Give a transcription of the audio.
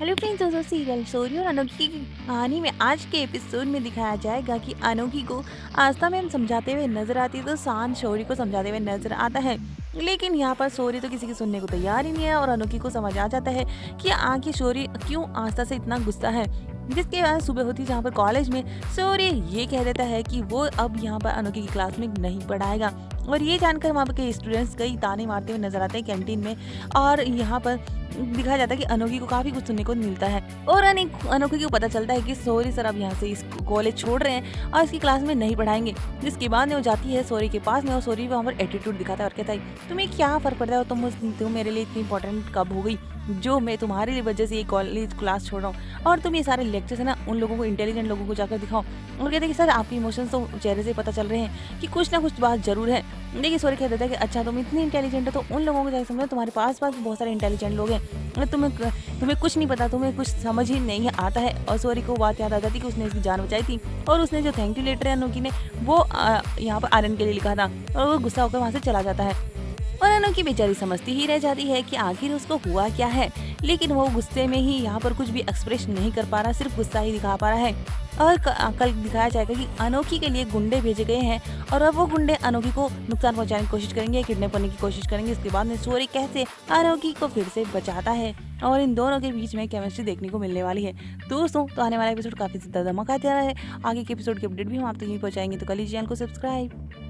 Hello friends दोस्तों serial सोरी और अनोखी की कहानी में आज के एपिसोड में दिखाया जाएगा कि अनोखी को आस्था मैम समझाते हुए नज़र आती है तो शांत शौरी को समझाते हुए नज़र आता है। लेकिन यहाँ पर शौर्य तो किसी की सुनने को तैयार ही नहीं है और अनोखी को समझ आ जाता है कि आखिर शौर्य क्यों आस्था से इतना गुस्सा है। जिसके बाद सुबह होती जहाँ पर कॉलेज में शौर्य ये कह देता है कि वो अब यहाँ पर अनोखी की क्लास में नहीं पढ़ाएगा। और ये जानकर वहाँ कई स्टूडेंट्स कई ताने मारते हुए नज़र आते हैं कैंटीन में और यहाँ पर दिखाया जाता है कि अनोखी को काफ़ी कुछ सुनने को मिलता है। और अनोखी को पता चलता है कि सोरी सर, अब यहाँ से इस कॉलेज छोड़ रहे हैं और इसकी क्लास में नहीं पढ़ाएँगे। जिसके बाद में वो जाती है सोरी के पास में और सोरी वहाँ पर एटीट्यूड दिखाता है और कहता है, तुम्हें क्या फ़र्क पड़ता है तुम तुम मेरे लिए इतनी इंपॉर्टेंट कब हो गई? जो मैं तुम्हारी वजह से ये कॉलेज क्लास छोड़ रहा हूँ। और तुम ये सारे लेक्चर्स है ना, उन लोगों को इंटेलिजेंट लोगों को जाकर दिखाओ। और कहते हैं कि सर, आपके इमोशंस तो चेहरे से पता चल रहे हैं कि कुछ ना कुछ बात ज़रूर है। देखिए सॉरी कह देता है कि अच्छा तुम इतनी इंटेलिजेंट हो तो उन लोगों को जाकर समझो, तुम्हारे पास पास बहुत सारे इंटेलिजेंट लोग हैं। तुम्हें तुम्हें कुछ नहीं पता, तुम्हें कुछ समझ ही नहीं आता है। और सॉरी को बात याद आ जाती कि उसने इसकी जान बचाई थी। और उसने जो थैंक यू लेटर है अनोखी ने, वो यहाँ पर आर्यन के लिए लिखा था। और वो गुस्सा होकर वहाँ से चला जाता है। और अनोखी बेचारी समझती ही रह जाती है कि आखिर उसको हुआ क्या है। लेकिन वो गुस्से में ही यहाँ पर कुछ भी एक्सप्रेस नहीं कर पा रहा, सिर्फ़ गुस्सा ही दिखा पा रहा है। और कल दिखाया जाएगा कि अनोखी के लिए गुंडे भेजे गए हैं और अब वो गुंडे अनोखी को नुकसान पहुँचाने की कोशिश करेंगे किडनैप करने की कोशिश करेंगे। इसके बाद में चोरी कैसे अनोखी को फिर से बचाता है और इन दोनों के बीच में केमिस्ट्री देखने को मिलने वाली है। दोस्तों तो आने वाला एपिसोड काफ़ी ज़्यादा धमाका दे रहा है। आगे के एपिसोड की अपडेट भी हम आप तक तो नहीं पहुंचाएँगे तो कल चैनल को सब्सक्राइब